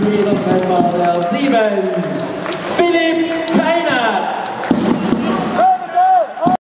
Jubiläumsmesser der Sieben.